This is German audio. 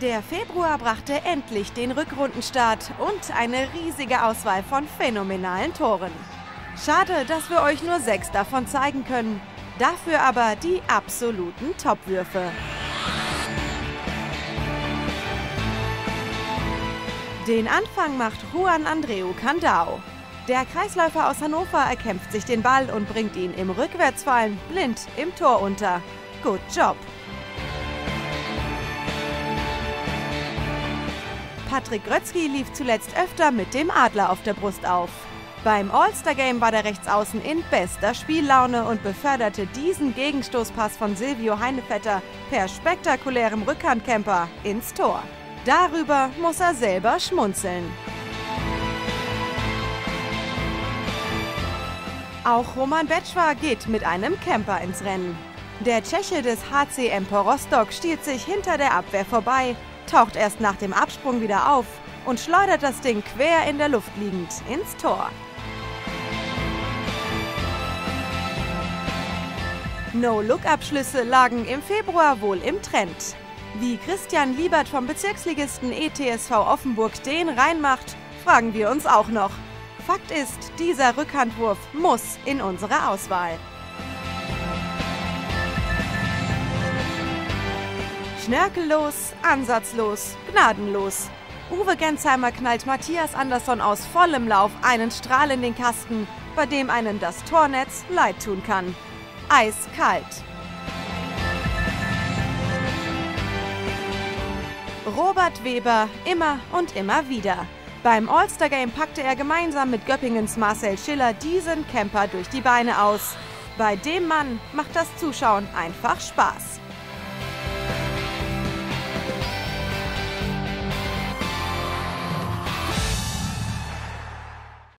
Der Februar brachte endlich den Rückrundenstart und eine riesige Auswahl von phänomenalen Toren. Schade, dass wir euch nur sechs davon zeigen können. Dafür aber die absoluten Topwürfe. Den Anfang macht Juan Andreu Candao. Der Kreisläufer aus Hannover erkämpft sich den Ball und bringt ihn im Rückwärtsfallen blind im Tor unter. Good job! Patrick Grötzky lief zuletzt öfter mit dem Adler auf der Brust auf. Beim All-Star-Game war der Rechtsaußen in bester Spiellaune und beförderte diesen Gegenstoßpass von Silvio Heinevetter per spektakulärem Rückhandcamper ins Tor. Darüber muss er selber schmunzeln. Auch Roman Betschwa geht mit einem Camper ins Rennen. Der Tscheche des HC Empor Rostock stiehlt sich hinter der Abwehr vorbei taucht erst nach dem Absprung wieder auf und schleudert das Ding quer in der Luft liegend ins Tor. No-Look-Abschlüsse lagen im Februar wohl im Trend. Wie Christian Liebert vom Bezirksligisten ETSV Offenburg den reinmacht, fragen wir uns auch noch. Fakt ist, dieser Rückhandwurf muss in unsere Auswahl. Schnörkellos, ansatzlos, gnadenlos. Uwe Gensheimer knallt Matthias Andersson aus vollem Lauf einen Strahl in den Kasten, bei dem einem das Tornetz leid tun kann. Eiskalt. Robert Weber immer und immer wieder. Beim All-Star-Game packte er gemeinsam mit Göppingens Marcel Schiller diesen Camper durch die Beine aus. Bei dem Mann macht das Zuschauen einfach Spaß.